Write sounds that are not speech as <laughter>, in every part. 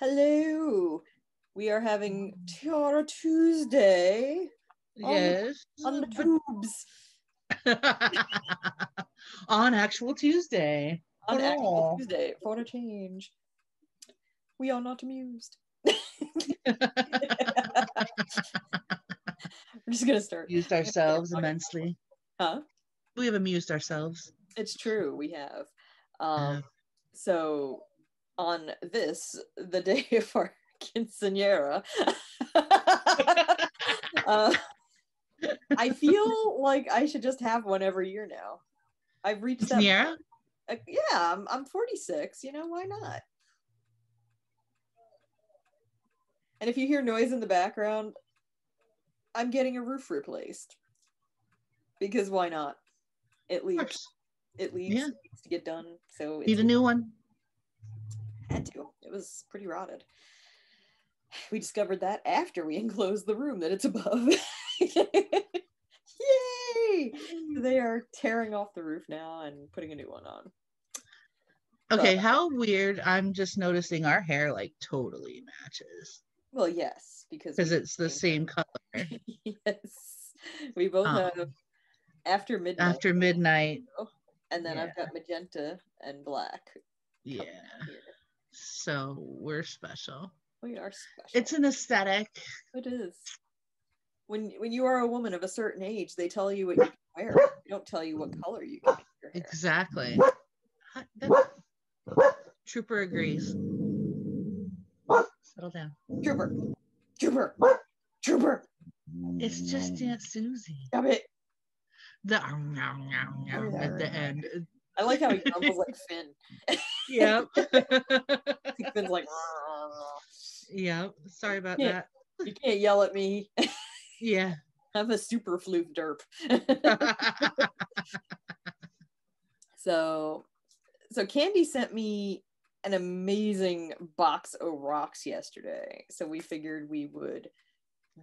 Hello. We are having Tiara Tuesday On- Yes. on the tubes. <laughs> on actual Tuesday. On For actual all. Tuesday for a change. We are not amused. <laughs> We're just gonna start. Used ourselves immensely. Huh? We have amused ourselves. It's true, we have. Um, so on this, the <laughs> day of our quinceanera, <laughs> uh, I feel like I should just have one every year now. I've reached that. Sierra? uh, yeah, I'm, I'm 46. You know, why not? And if you hear noise in the background, I'm getting a roof replaced. Because why not? It leaks. It leaks, Yeah. to get done. So Need a new one. Had to. It was pretty rotted. We discovered that after we <laughs> enclosed the room that it's above. Yay! They are tearing off the roof now and putting a new one on. Okay, But- how weird. I'm just noticing our hair like totally matches Well, yes, because because it's the same color. <laughs> yes, we both Um, have after midnight, After midnight. and then I've got magenta and black. Yeah. So we're special. We are special. It's an aesthetic. It is. When when you are a woman of a certain age, they tell you what you can wear. They don't tell you what color you can hair. Exactly. That- Trooper agrees. Settle down. Trooper, trooper, trooper. It's just Aunt Suzi. Stop it. The at the end. I like how he grumbles like Finn. <laughs> Yep. <laughs> Finn's like, yep. Sorry about Yeah. that. you can't yell at me. Yeah. <laughs> I'm a super floof derp. <laughs> so, so Candi sent me an amazing box of rocks yesterday. So we figured we would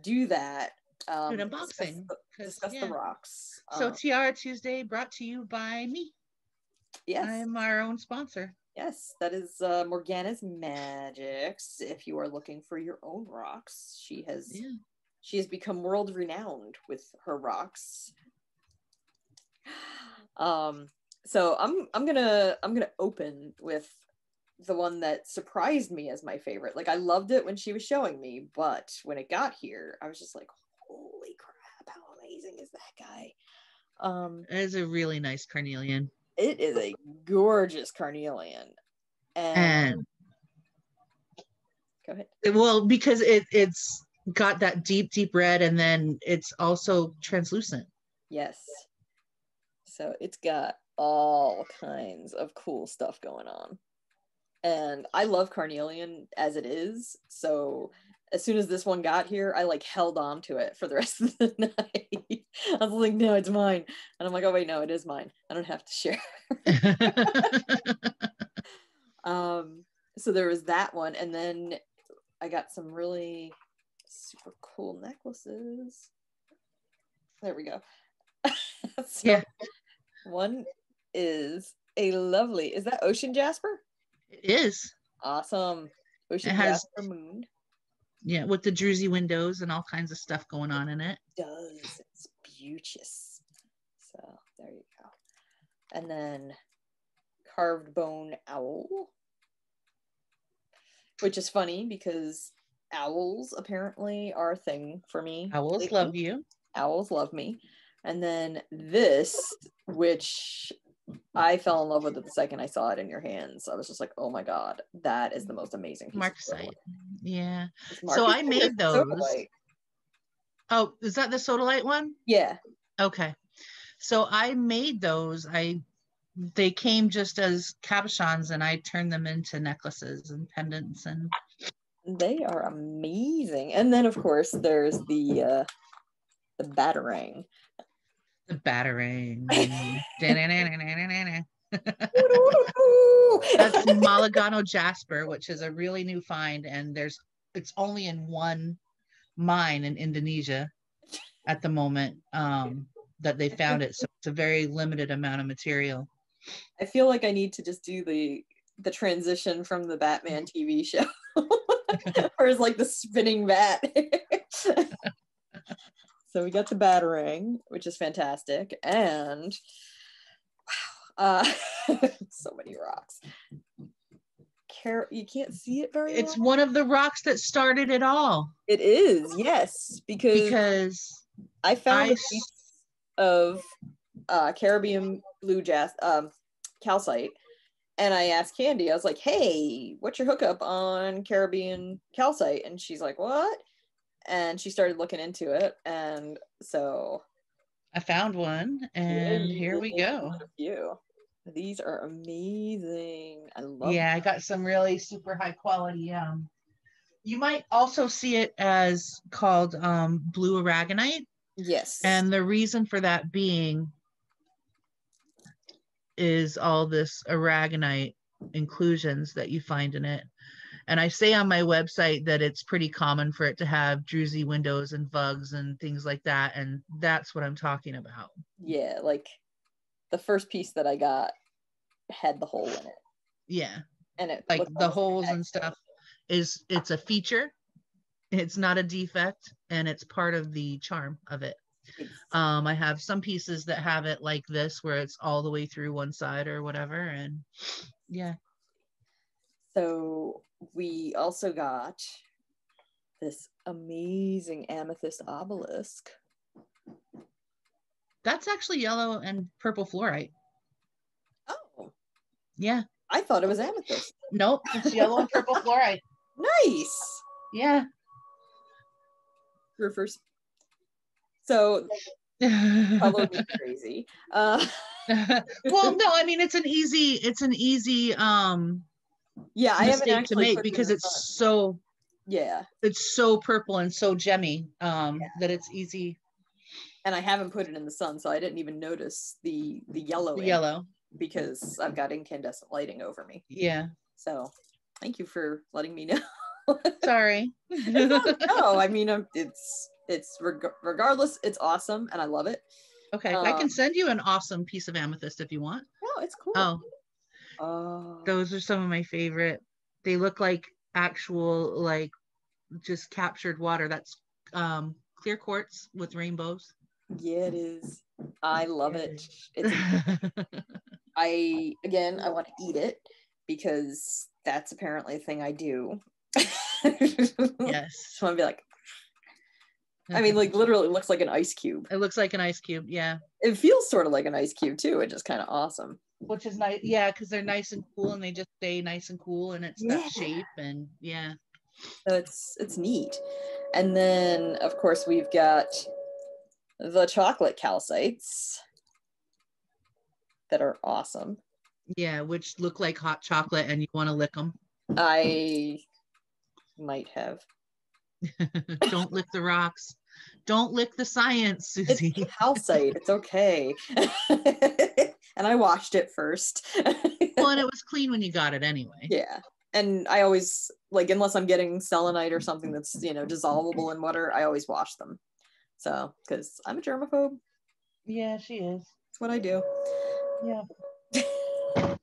do that. Um, Do an unboxing, 'cause, discuss yeah. the rocks. So Um, Tiara Tuesday brought to you by me. yes, I am our own sponsor. Yes, that is uh, Morgana's Magicks. If you are looking for your own rocks, she has Yeah. she has become world renowned with her rocks. <sighs> Um, so I'm I'm gonna I'm gonna open with the one that surprised me as my favorite. Like I loved it when she was showing me, but when it got here, I was just like, holy crap, how amazing is that guy? Um, It is a really nice carnelian. It is a gorgeous carnelian. And, And go ahead. well, because it it's got that deep, deep red, and then it's also translucent. Yes. So it's got all kinds of cool stuff going on. And I love Carnelian as it is. So as soon as this one got here, I like held on to it for the <laughs> rest of the night. I was like, no, it's mine. And I'm like, oh, wait, no, it is mine. I don't have to share. <laughs> Um, so there was that one. And then I got some really super cool necklaces. There we go. <laughs> So Yeah. One is a lovely, is that Ocean Jasper? it is. Awesome. Ocean It has- Jasper Moon Yeah, with the druzy windows and all kinds of stuff going on in it. does. It's beauteous. So there you go. And then carved bone owl, which is funny because owls apparently are a thing for me. Owls lately. love you. owls love me. And then this, which I fell in love with it the second I saw it in your hands. I was just like, oh my god, that is the most amazing. piece of Marksite. wood. Yeah. So I made those. Sodalite. Oh, is that the sodalite one? Yeah. Okay. So I made those. I they came just as cabochons and I turned them into necklaces and pendants and They are amazing. And then of course there's the uh the batarang. The battering. <laughs> That's <laughs> Maligano Jasper, which is a really new find, and there's it's only in one mine in Indonesia at the moment um, that they found it. So it's a very limited amount of material. I feel like I need to just do the the transition from the Batman TV show. <laughs> or is like the spinning bat. So we got the batarang, which is fantastic, and wow, uh, <laughs> so many rocks. Car- you can't see it very. It's well. one of the rocks that started it all. It is yes, because, Because I found I a piece of uh, Caribbean blue jas um, calcite, and I asked Candi. I was like, "Hey, what's your hookup on Caribbean calcite?" And she's like, "What?" And she started looking into it, and so I found one, and Yay, here we go. You. These are amazing. I love. Yeah, I got some really super high quality. Um, you might also see it as called um, blue aragonite, Yes. and the reason for that being is all this aragonite inclusions that you find in it. And I say on my website that it's pretty common for it to have druzy windows and bugs and things like that, and that's what I'm talking about. yeah, like the first piece that I got had the hole in it, Yeah. and it like the holes and stuff is it's a feature. It's not a defect and it's part of the charm of it. Um i have some pieces that have it like this where it's all the way through one side or whatever and yeah. So we also got this amazing amethyst obelisk. that's actually yellow and purple fluorite Oh, yeah I thought it was amethyst. nope it's yellow and purple fluorite <laughs> Nice. yeah Roofers. So <laughs> me crazy. Uh, <laughs> well no i mean it's an easy it's an easy um yeah, I haven't mistake to make put it in because it's so yeah, it's so purple and so gemmy um Yeah. that it's easy and I haven't put it in the sun, so I didn't even notice the the yellow the yellow because I've got incandescent lighting over me. yeah So thank you for letting me know. <laughs> sorry <laughs> no, I mean um, it's it's reg- regardless, it's awesome and I love it. okay i Um, can send you an awesome piece of amethyst if you want No, it's cool. oh Oh, those are some of my favorite they look like actual like just captured water that's um clear quartz with rainbows yeah, it is. I love it. It's <laughs> I again, I want to eat it because that's apparently a thing I do. <laughs> yes So I'm be like, I mean, like literally, it looks like an ice cube. it looks like an ice cube yeah It feels sort of like an ice cube too. It's just kind of awesome. Which is nice yeah because they're nice and cool and they just stay nice and cool and it's that Yeah. shape and yeah So it's it's neat. And then of course we've got the chocolate calcites that are awesome. yeah which look like hot chocolate and you want to lick them I might have. <laughs> don't lick the rocks don't lick the science It's susie calcite. It's okay. <laughs> and I washed it first. <laughs> well and it was clean when you got it anyway yeah. And I always like unless I'm getting selenite or something that's you know dissolvable in water, I always wash them. So because I'm a germaphobe, yeah she is that's what I do. yeah <laughs>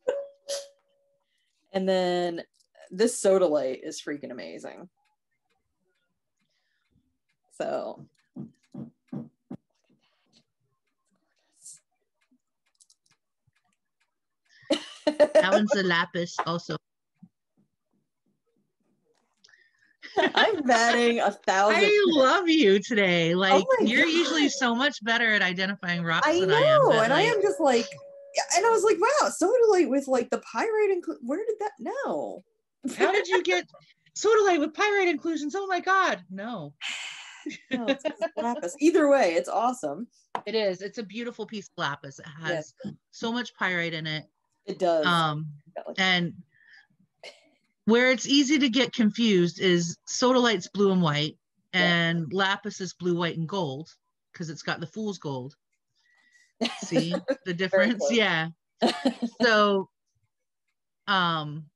And then this sodalite is freaking amazing. So that one's a <laughs> lapis also I'm batting a thousand. I love you today. Like oh my you're God. usually so much better at identifying rocks I than know, I am. and I am just like, and I was like, wow, sodalite with like the pyrite. Inclu- where did that? No. how did you get sodalite with pyrite inclusions? Oh my god, no. <sighs> No, it's lapis. Either way, it's awesome. It is. It's a beautiful piece of lapis. It has so much pyrite in it. It does. Um, and where it's easy to get confused is sodalite's blue and white, Yeah. and lapis is blue, white, and gold because it's got the fool's gold. See <laughs> the difference? Yeah. <laughs> So, um,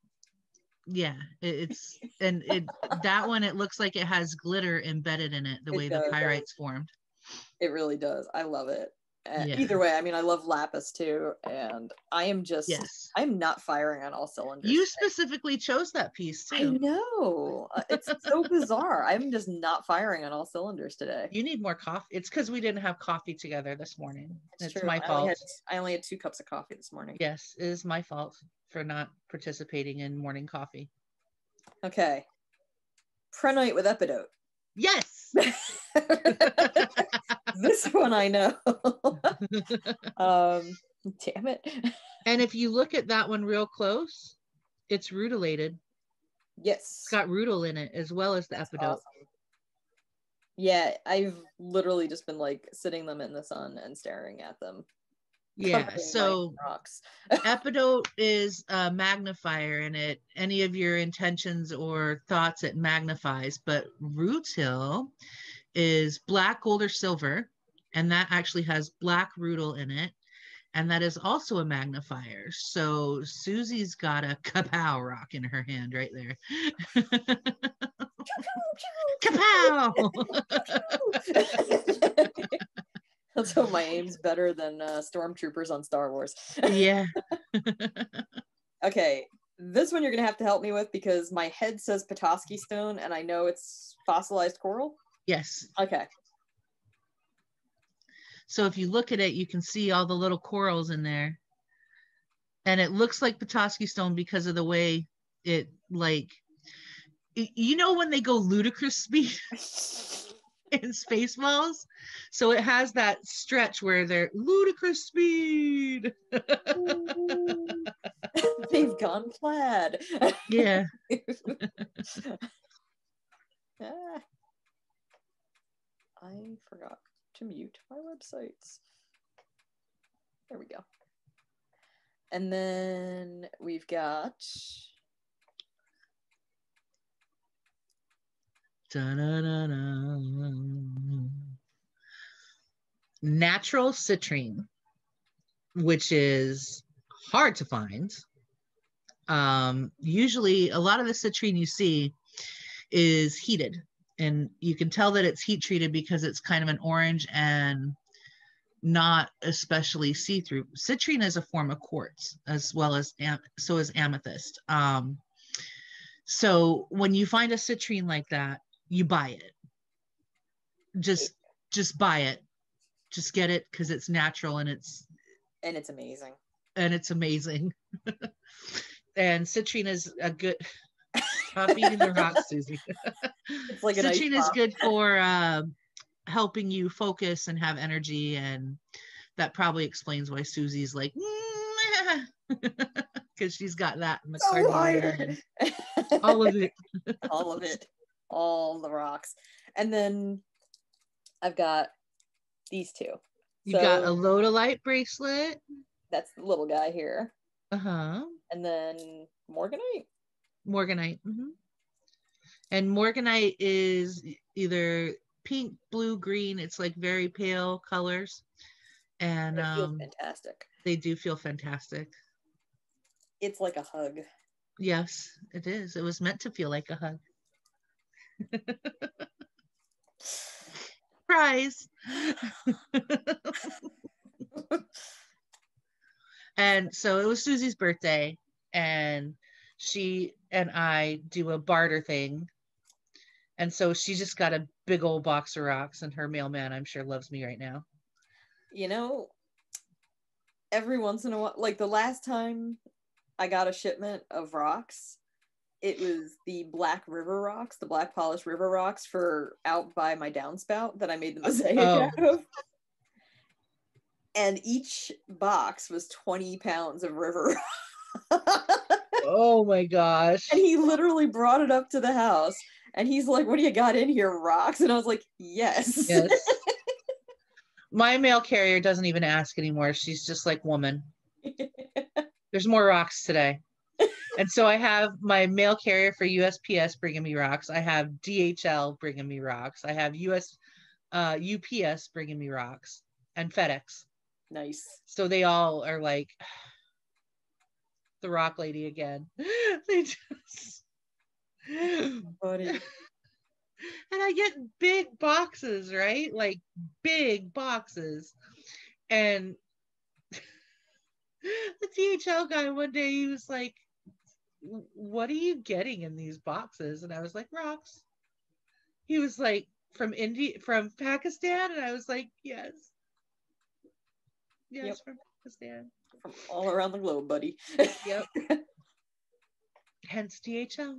yeah, it, it's and it that one it looks like it has glitter embedded in it the It way does, the pyrite's formed. it really does. I love it. Uh, Yeah. Either way, I mean, I love Lapis too, and I am just, Yes. I'm not firing on all cylinders. You specifically chose that piece I know. Uh, It's so bizarre. I'm just not firing on all cylinders today. You need more coffee. It's because we didn't have coffee together this morning. It's, It's, true. my I only, fault. had, I only had two cups of coffee this morning. Yes, it is my fault for not participating in morning coffee. Okay. Prehnite with Epidote. Yes. <laughs> <laughs> this one I know. <laughs> um, damn it. and if you look at that one real close, it's rutilated. Yes. It's got rutile in it as well as the That's epidote. awesome. Yeah, I've literally just been like sitting them in the sun and staring at them. Yeah. So rocks. <laughs> epidote is a magnifier and it any of your intentions or thoughts it magnifies but rutile is black gold or silver and that actually has black rutile in it and that is also a magnifier so suzi's got a <laughs> kapow rock in her hand right there <laughs> kapow <laughs> Let's hope my aim's better than uh, stormtroopers on Star Wars. yeah Okay, this one you're gonna have to help me with because my head says Petoskey stone and I know it's fossilized coral. Yes Okay, So if you look at it, you can see all the little corals in there. And it looks like Petoskey stone because of the way it like you know when they go ludicrous <laughs> speed in Spaceballs? So it has that stretch where they're ludicrous speed. <laughs> they've gone plaid. yeah. <laughs> Ah. I forgot to mute my websites. There we go. And then we've got Natural citrine, which is hard to find. Um, usually, a lot of the citrine you see is heated, and you can tell that it's heat treated because it's kind of an orange and not especially see-through. Citrine is a form of quartz, as well as am- so is amethyst. Um, so when you find a citrine like that, you buy it. Just just buy it. Just get it because it's natural and it's and it's amazing. and it's amazing. <laughs> and citrine is a good stop eating the rock, Suzi. <laughs> It's like citrine is pop. good for um helping you focus and have energy and that probably explains why Suzi's like because <laughs> she's got that in the So wired. <laughs> all of it. all of it, all the rocks. And then I've got these two. You got a So- Lodolite bracelet. That's the little guy here. Uh-huh. And then Morganite. Morganite. mhm. And Morganite is either pink, blue, green. It's like very pale colors. And um, fantastic. they do feel fantastic. It's like a hug. Yes, it is. It was meant to feel like a hug. <laughs> Surprise. <laughs> and so it was Suzi's birthday, and she and I do a barter thing. And so she just got a big old box of rocks, and her mailman, I'm sure, loves me right now. You know, every once in a while, like the last time I got a shipment of rocks, it was the Black River rocks, the Black Polished River rocks for out by my downspout that I made the mosaic Oh. out of. And each box was 20 pounds of river <laughs> Oh my gosh. And he literally brought it up to the house and he's like, What do you got in here? Rocks? And I was like, Yes. Yes. <laughs> My mail carrier doesn't even ask anymore. She's just like, woman, <laughs> there's more rocks today. and so I have my mail carrier for USPS bringing me rocks. I have DHL bringing me rocks. I have US uh, UPS bringing me rocks and FedEx. nice. So they all are like the rock lady again. <laughs> they just <laughs> and I get big boxes, right? Like big boxes. And <laughs> the DHL guy one day he was like, "What are you getting in these boxes?" And I was like, "Rocks." He was like, "From India, from Pakistan," and I was like, "Yes, yes, Yep. from Pakistan." From all around the globe, buddy. Yep. <laughs> Hence DHL.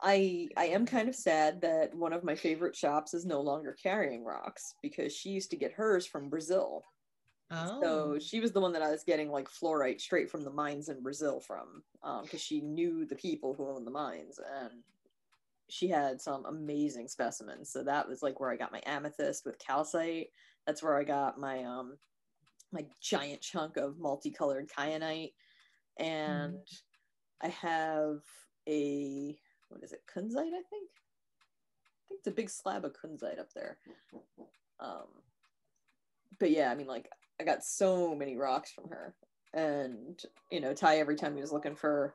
I I am kind of sad that one of my favorite shops is no longer carrying rocks because she used to get hers from Brazil. Oh, So she was the one that I was getting like fluorite straight from the mines in Brazil from, because she knew the people who owned the mines, and she had some amazing specimens. So that was like where I got my amethyst with calcite. That's where I got my um my giant chunk of multicolored kyanite, and I have a what is it kunzite? I think. I think it's a big slab of kunzite up there. Um, but yeah, I mean, like I got so many rocks from her. And, you know, Ty, every time he was looking for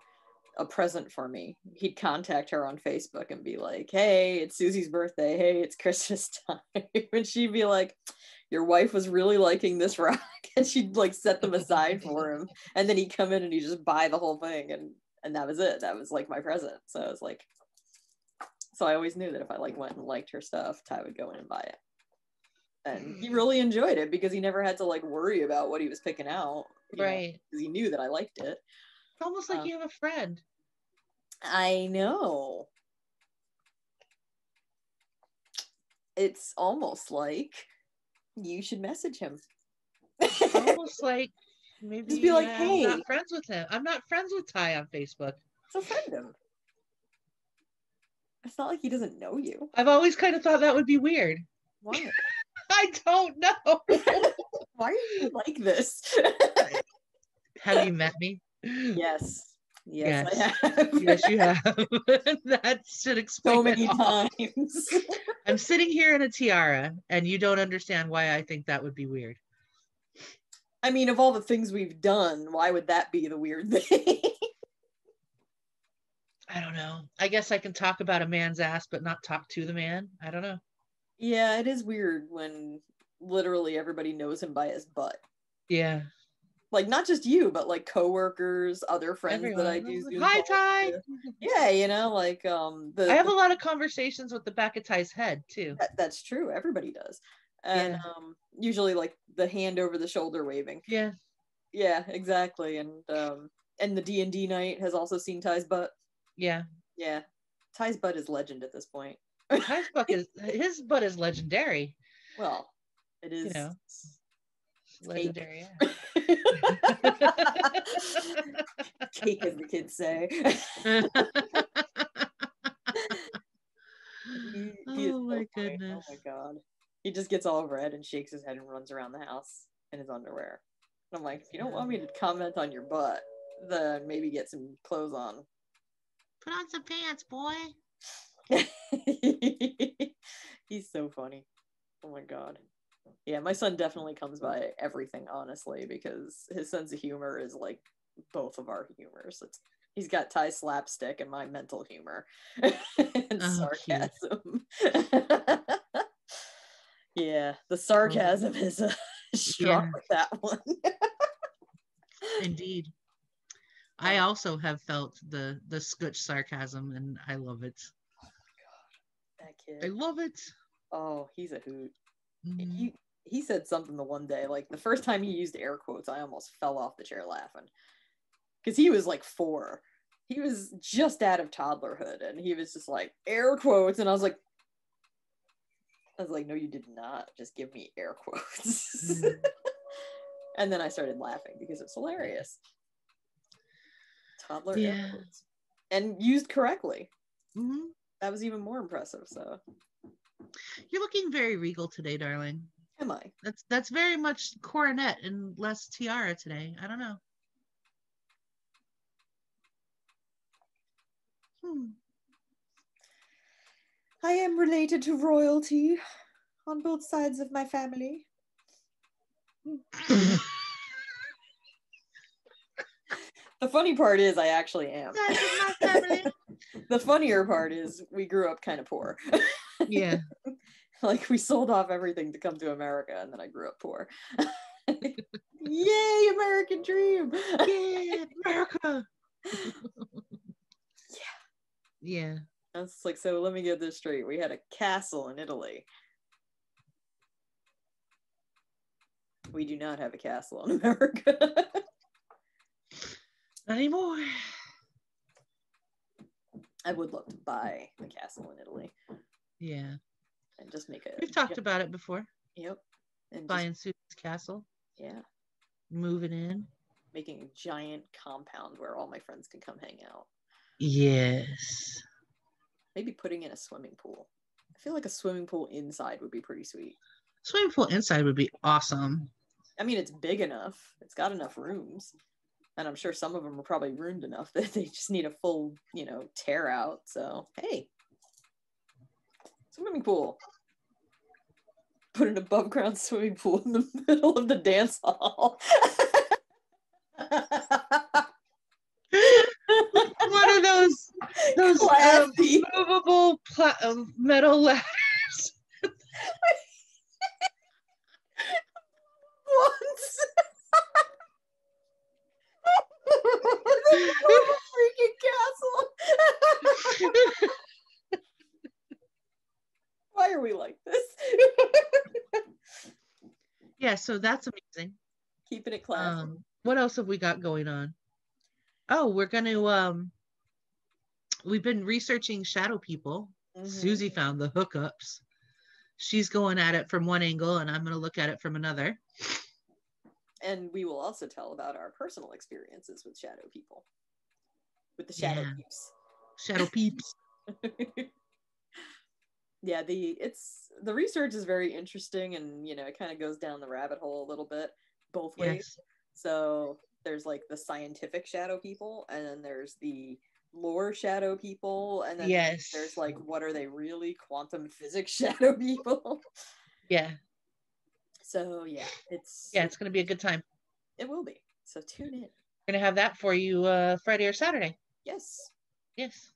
a present for me, he'd contact her on Facebook and be like, hey, it's Suzi's birthday. Hey, it's Christmas <laughs> time. and she'd be like, your wife was really liking this <laughs> rock. And she'd like set them aside <laughs> for him. And then he'd come in and he'd just buy the whole thing. And, and that was it. That was like my present. So I was like, so I always knew that if I like went and liked her stuff, Ty would go in and buy it and he really enjoyed it because he never had to like worry about what he was picking out right. because he knew that i liked it It's almost like Um, you have a friend. i know it's almost like you should message him <laughs> almost like maybe just be like, "Hey, I'm not friends with him. I'm not friends with Ty on Facebook. so friend him it's not like he doesn't know you I've always kind of thought that would be weird. why <laughs> I don't know. <laughs> why are you like this have you met me? yes yes, Yes. i have Yes, you have. <laughs> that should explain so many times <laughs> I'm sitting here in a tiara, and you don't understand why I think that would be weird. I mean, of all the things we've done, why would that be the weird thing? <laughs> I don't know. I guess I can talk about a man's ass, but not talk to the man. I don't know. yeah, it is weird when literally everybody knows him by his butt. Yeah. Like not just you, but like coworkers, other friends Everyone. that I do. Zoom Hi, Ty. <laughs> Yeah, you know, like um, the, I have a lot of conversations with the back of Ty's head too. that, that's true. Everybody does, and Yeah. um, usually like the hand over the shoulder waving. Yeah. Yeah, exactly. And um, and the D and D night has also seen Ty's butt. Yeah. Yeah, Ty's butt is legend at this point. Ty's butt is his butt is legendary. Well, it is. You know. Cake. Legendary. <laughs> Cake, as the kids say. <laughs> He- he oh, oh my goodness. Oh my god. He just gets all red and shakes his head and runs around the house in his underwear. And I'm like, if you don't want me to comment on your butt, then maybe get some clothes on. Put on some pants, boy. <laughs> He's so funny. Oh my god. Yeah, my son definitely comes by everything, honestly, because his sense of humor is like both of our humors. It's he's got Ty slapstick and my mental humor <laughs> and Oh, sarcasm. <laughs> yeah, the sarcasm is uh, <laughs> strong Yeah. with that one. Indeed. I also have felt the the scutch sarcasm and I love it. that kid I love it. Oh, he's a hoot. Mhm. he he said something the one day like the first time he used air quotes i almost fell off the chair laughing because he was like four he was just out of toddlerhood and he was just like air quotes and i was like i was like no you did not just give me air quotes Mhm. <laughs> and then i started laughing because it's hilarious toddler Yeah. air quotes and used correctly Mhm. that was even more impressive so You're looking very regal today, darling. am i That's that's very much coronet and less tiara today. I don't know. Hmm. I am related to royalty on both sides of my family. <laughs> The funny part is, I actually am. Sides of my family. <laughs> the funnier part is, we grew up kind of poor. <laughs> yeah. <laughs> like we sold off everything to come to America and then I grew up poor. <laughs> Yay, American dream. Yeah, America. <laughs> Yeah. Yeah. That's like so let me get this straight. We had a castle in Italy. We do not have a castle in America. Not anymore. I would love to buy a castle in Italy Yeah. and just make a We've talked about it before. Yep. And Buying Susan's castle, yeah. moving in. Making a giant compound where all my friends can come hang out. Yes. Maybe putting in a swimming pool. I feel like a swimming pool inside would be pretty sweet. Swimming pool inside would be awesome. I mean, it's big enough. It's got enough rooms. And I'm sure some of them are probably ruined enough <laughs> that they just need a full, you know, tear out. So, hey, swimming pool. Put an above ground swimming pool in the <laughs> middle of the dance hall. One of those those um, movable pla- um, metal ladders. once. freaking castle. Why are we like this? Yeah, so that's amazing. Keeping it classy. Um, what else have we got going on? Oh, we're gonna um we've been researching shadow people. Mhm. Suzi found the hookups. She's going at it from one angle and I'm gonna look at it from another. And we will also tell about our personal experiences with shadow people. With the shadow Yeah. peeps. Shadow peeps. <laughs> yeah, the it's the research is very interesting and you know, it kind of goes down the rabbit hole a little bit both ways. Yes. So there's like the scientific shadow people, and then there's the lore shadow people, and then Yes. there's like what are they really quantum physics <laughs> shadow people. Yeah. so yeah, it's Yeah, it's gonna be a good time. it will be. So tune in. We're gonna have that for you uh Friday or Saturday. Yes, Yes.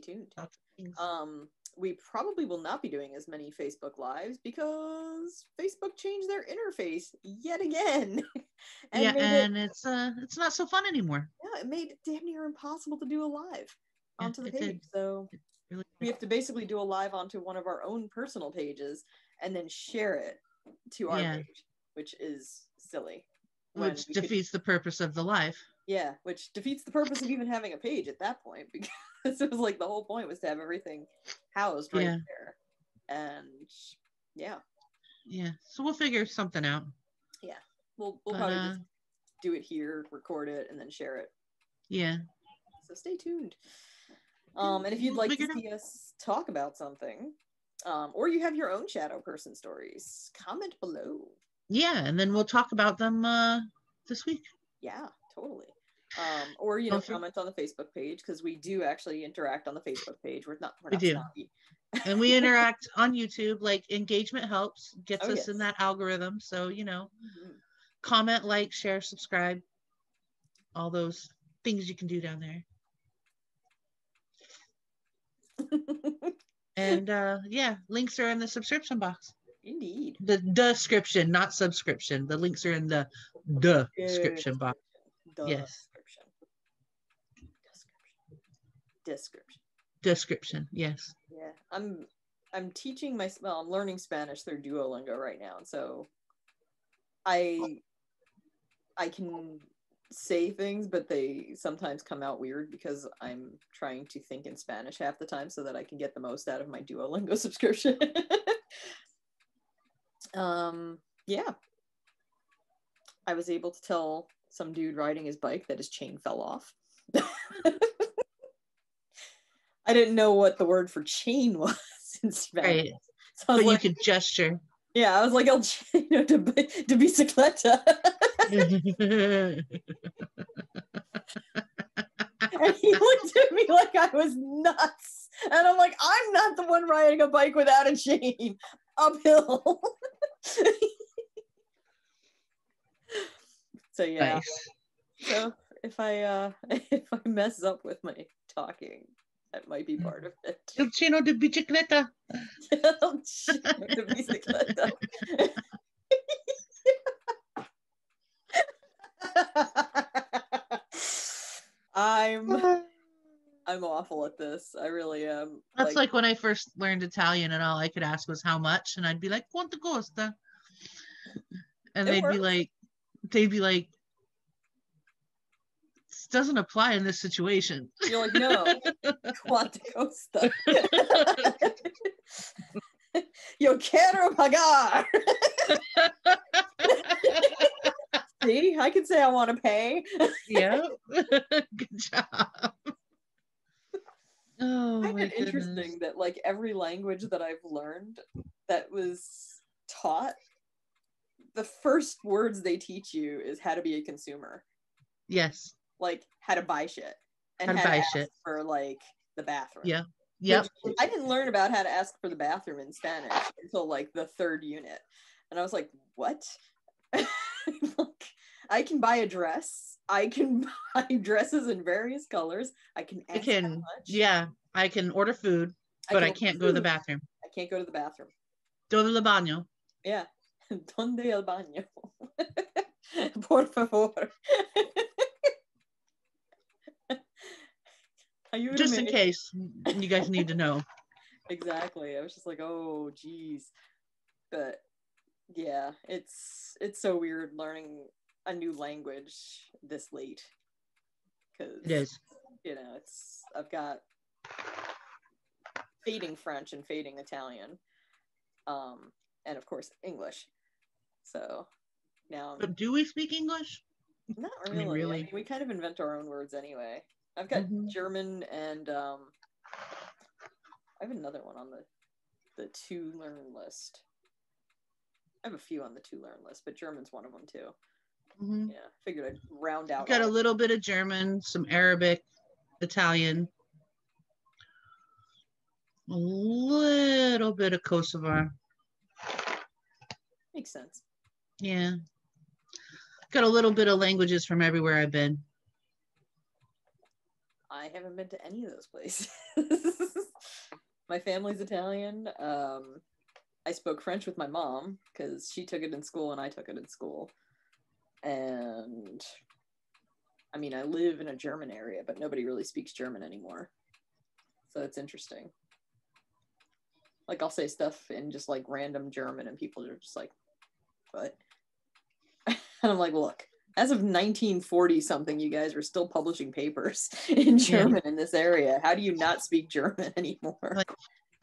Stay tuned. Lots of things. Um, we probably will not be doing as many Facebook lives because Facebook changed their interface yet again. <laughs> yeah, made it- and it's uh it's not so fun anymore. yeah, it made it damn near impossible to do a live Yeah, onto the it did. page. So Really we have to basically do a live onto one of our own personal pages and then share it to our Yeah. page, which is silly. which we could- defeats the purpose of the life. yeah, which defeats the purpose of even having a page at that point because <laughs> it was like the whole point was to have everything housed right Yeah. there. And yeah, Yeah. So we'll figure something out. Yeah. We'll we'll But, probably uh, just do it here, record it, and then share it. Yeah. So stay tuned. Um, and if you'd We'll like to it out. see us talk about something, um, or you have your own shadow person stories, comment below. Yeah. And then we'll talk about them uh this week. Yeah, totally. Um, or you know, Also- comment on the Facebook page because we do actually interact on the Facebook page. We're not we're We do. And we <laughs> interact on YouTube. Like engagement helps, gets Oh, us in that algorithm. So, you know, Mhm. comment, like, share, subscribe, all those things you can do down there. <laughs> And uh yeah, links are in the subscription box. Indeed. The description, not subscription. The links are in the description box. Yes. Description. Description. Yes. Yeah, I'm I'm teaching my well, I'm learning Spanish through Duolingo right now, and so I I can say things, but they sometimes come out weird because I'm trying to think in Spanish half the time so that I can get the most out of my Duolingo <laughs> subscription. um, yeah, I was able to tell some dude riding his bike that his chain fell off. <laughs> I didn't know what the word for chain <laughs> was in Spanish. Right. So But you like, could gesture. <laughs> yeah, I was like, El Chino de, de bicicleta. and he looked at me like I was nuts. And I'm like, I'm not the one riding a bike without a chain uphill. <laughs> so yeah. Nice. So if I uh if I mess up with my talking, That might be part of it. Il chino de bicicleta. De bicicleta. I'm <sighs> I'm awful at this. I really am. That's like, when I first learned Italian and all I could ask was how much, and I'd be like, "Quanto costa?" And they'd be like, they'd be like, "This doesn't apply in this situation." you're like, no, <laughs> quanto costa. <laughs> Yo quiero pagar. <laughs> See, I can say I want to pay. yeah, good job. Oh I find it interesting that like every language that I've learned that was taught, the first words they teach you is how to be a consumer, Yes. Like how to buy shit and How to buy shit. for like the bathroom. Yeah. Yeah. I didn't learn about how to ask for the bathroom in Spanish until like the third unit. And I was like, what? <laughs> like, I can buy a dress. I can <laughs> buy dresses in various colors. I can I can. Yeah. I can order food, but I, can can't go to the bathroom. I can't go to the bathroom. To the baño. Yeah. <laughs> ¿Dónde el baño? Por favor. Just in case you guys need to know. <laughs> exactly i was just like oh geez but yeah it's it's so weird learning a new language this late because It is. you know it's i've got fading french and fading italian um and of course english so now But do we speak English? not I really. I really. mean, we kind of invent our own words anyway. I've got Mhm. German and um, I have another one on the the to learn list. I have a few on the to learn list, but German's one of them too. Mhm. Yeah, figured I'd round out. Got a little bit of German, some Arabic, Italian, a little bit of Kosovar. Makes sense. Yeah. Got a little bit of languages from everywhere I've been. I haven't been to any of those places. <laughs> my family's Italian. Um, I spoke French with my mom because she took it in school and I took it in school. And I mean, I live in a German area, but nobody really speaks German anymore. So it's interesting. Like, I'll say stuff in just like random German, and people are just like, what? <laughs> and I'm like, look, as of 1940 something, you guys were still publishing papers <laughs> in German in this area. How do you not speak German <laughs> anymore? Like-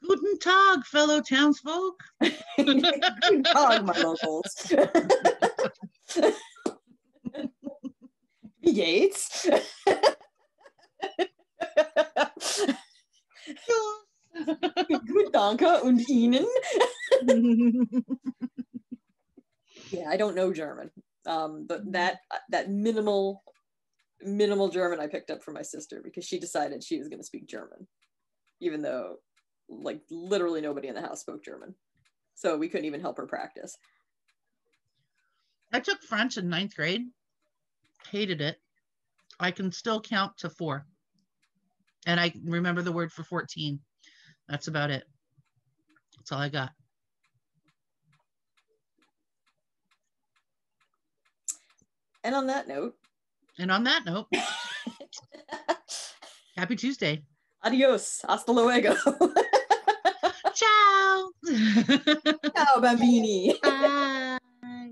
Guten Tag, fellow townsfolk. <laughs> Good dog, my locals. Gut, danke. Und Ihnen? Yeah, I don't know German. Um, but that that minimal minimal German I picked up from my sister because she decided she was going to speak German, even though like literally nobody in the house spoke German, so we couldn't even help her practice. I took French in ninth grade. Hated it. I can still count to four. And I remember the word for 14. That's about it. That's all I got. And on that note, And on that note, <laughs> happy Tuesday. adios, hasta luego. <laughs> Ciao. Ciao, bambini. Bye.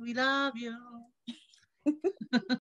We love you. <laughs>